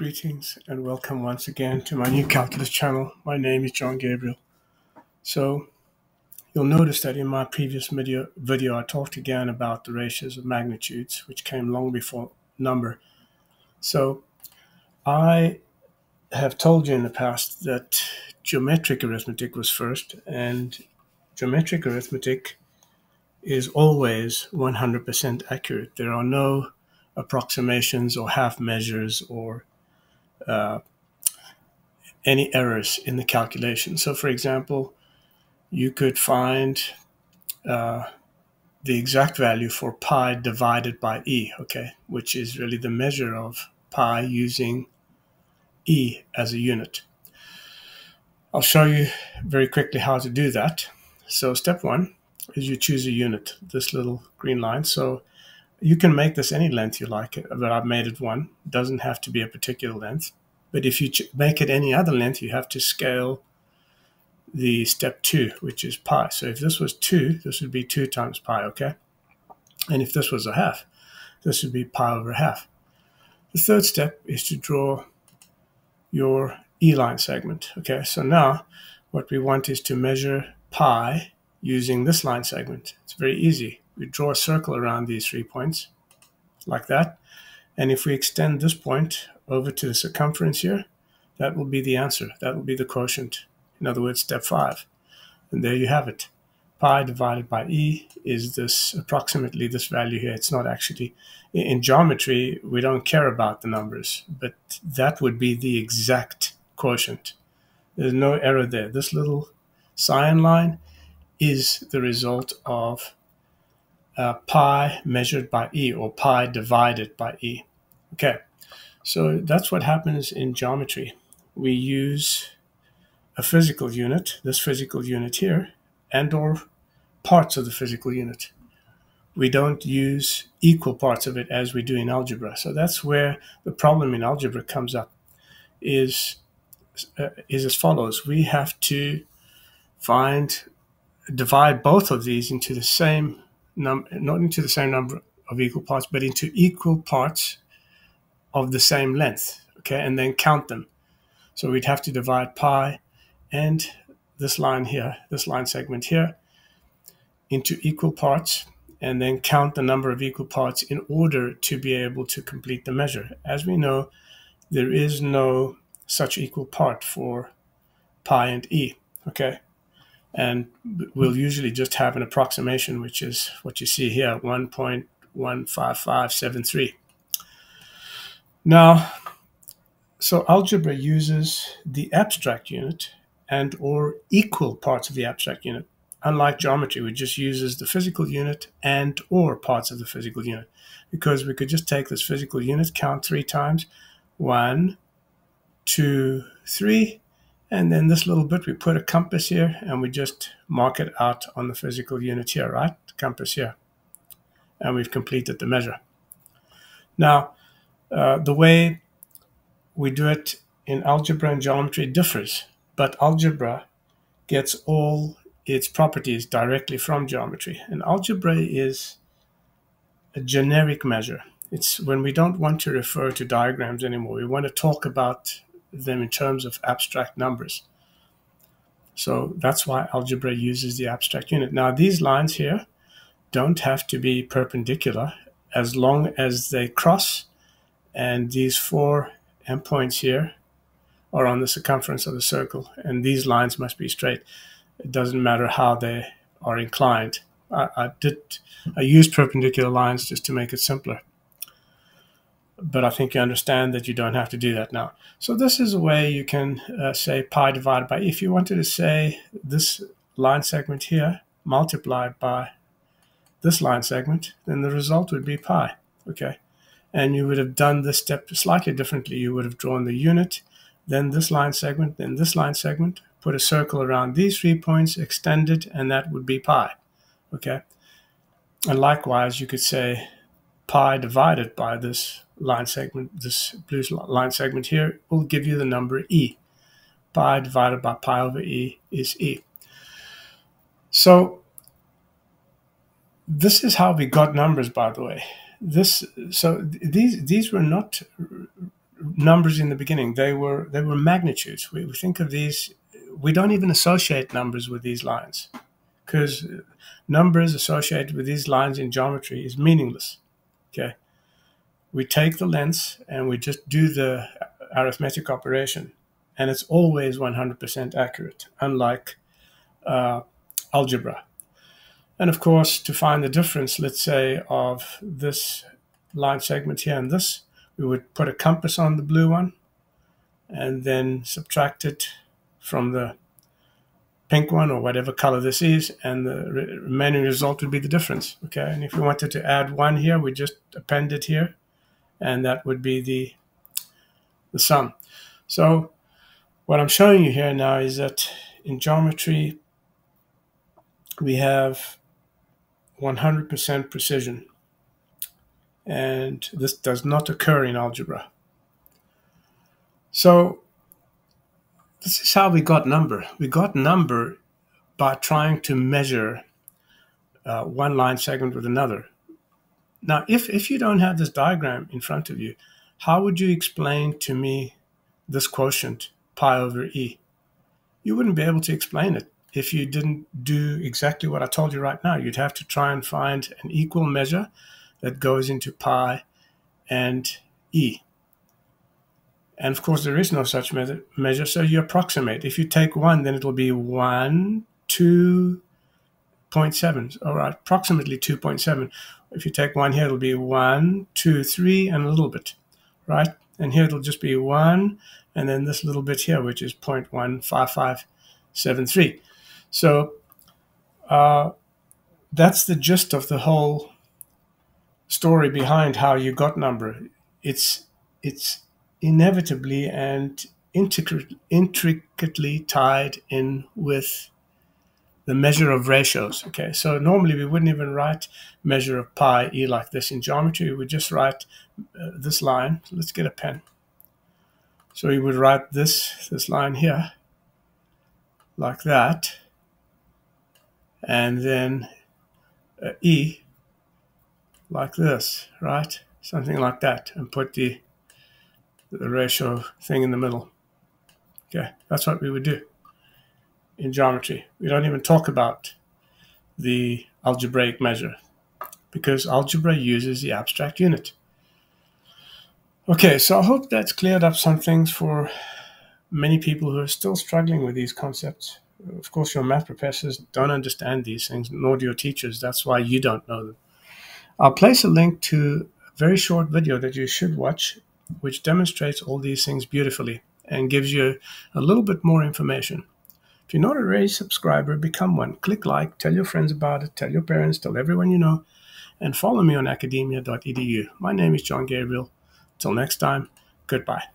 Greetings and welcome once again to my new calculus channel. My name is John Gabriel. So you'll notice that in my previous video, video I talked again about the ratios of magnitudes, which came long before number. So I have told you in the past that geometric arithmetic was first, and geometric arithmetic is always 100% accurate. There are no approximations or half measures or uh, any errors in the calculation. So, for example, you could find uh, the exact value for pi divided by e, okay, which is really the measure of pi using e as a unit. I'll show you very quickly how to do that. So step one is you choose a unit, this little green line. So you can make this any length you like, it, but I've made it one. It doesn't have to be a particular length. But if you make it any other length, you have to scale the step 2, which is pi. So if this was 2, this would be 2 times pi, okay? And if this was a half, this would be pi over half. The third step is to draw your E-line segment, okay? So now what we want is to measure pi using this line segment. It's very easy. We draw a circle around these three points, like that. And if we extend this point over to the circumference here, that will be the answer. That will be the quotient. In other words, step five. And there you have it. Pi divided by e is this approximately this value here. It's not actually, in geometry, we don't care about the numbers, but that would be the exact quotient. There's no error there. This little cyan line is the result of uh, pi measured by e or pi divided by e. Okay, so that's what happens in geometry. We use a physical unit, this physical unit here, and or parts of the physical unit. We don't use equal parts of it as we do in algebra. So that's where the problem in algebra comes up is uh, is as follows. We have to find divide both of these into the same number, not into the same number of equal parts, but into equal parts of the same length, okay, and then count them. So we'd have to divide pi and this line here, this line segment here, into equal parts and then count the number of equal parts in order to be able to complete the measure. As we know, there is no such equal part for pi and e, okay? And we'll usually just have an approximation, which is what you see here, 1.15573. Now, so algebra uses the abstract unit and or equal parts of the abstract unit. Unlike geometry, which just uses the physical unit and or parts of the physical unit. Because we could just take this physical unit, count three times, one, two, three, and then this little bit, we put a compass here and we just mark it out on the physical unit here, right? Compass here. And we've completed the measure. Now, uh, the way we do it in algebra and geometry differs, but algebra gets all its properties directly from geometry. And algebra is a generic measure. It's when we don't want to refer to diagrams anymore. We want to talk about them in terms of abstract numbers. So that's why algebra uses the abstract unit. Now, these lines here don't have to be perpendicular as long as they cross and these four endpoints here are on the circumference of the circle, and these lines must be straight. It doesn't matter how they are inclined. I, I did I used perpendicular lines just to make it simpler. But I think you understand that you don't have to do that now. So this is a way you can uh, say pi divided by, if you wanted to say this line segment here multiplied by this line segment, then the result would be pi, okay? and you would have done this step slightly differently. You would have drawn the unit, then this line segment, then this line segment, put a circle around these three points, extend it, and that would be pi. Okay. And likewise, you could say pi divided by this line segment, this blue line segment here, will give you the number e. Pi divided by pi over e is e. So this is how we got numbers, by the way this so these these were not numbers in the beginning. They were they were magnitudes. We, we think of these. We don't even associate numbers with these lines because numbers associated with these lines in geometry is meaningless. Okay, we take the lens and we just do the arithmetic operation, and it's always 100% accurate, unlike uh, algebra. And of course, to find the difference, let's say, of this line segment here and this, we would put a compass on the blue one and then subtract it from the pink one or whatever color this is, and the remaining result would be the difference. Okay, and if we wanted to add one here, we just append it here, and that would be the the sum. So what I'm showing you here now is that in geometry we have 100% precision. And this does not occur in algebra. So this is how we got number. We got number by trying to measure uh, one line segment with another. Now, if, if you don't have this diagram in front of you, how would you explain to me this quotient, pi over e? You wouldn't be able to explain it if you didn't do exactly what I told you right now. You'd have to try and find an equal measure that goes into pi and e. And of course, there is no such measure, so you approximate. If you take one, then it'll be 1, 2, 0.7 or approximately 2.7. If you take one here, it'll be one, two, three, and a little bit, right? And here it'll just be one, and then this little bit here, which is 0.15573. So uh, that's the gist of the whole story behind how you got number. It's it's inevitably and intricately tied in with the measure of ratios. Okay, so normally we wouldn't even write measure of pi e like this in geometry. We would just write uh, this line. Let's get a pen. So we would write this this line here like that and then uh, E like this, right? Something like that, and put the, the ratio thing in the middle. Okay, that's what we would do in geometry. We don't even talk about the algebraic measure because algebra uses the abstract unit. Okay, so I hope that's cleared up some things for many people who are still struggling with these concepts of course, your math professors don't understand these things, nor do your teachers. That's why you don't know them. I'll place a link to a very short video that you should watch, which demonstrates all these things beautifully and gives you a little bit more information. If you're not already a subscriber, become one. Click like, tell your friends about it, tell your parents, tell everyone you know, and follow me on academia.edu. My name is John Gabriel. Till next time, goodbye.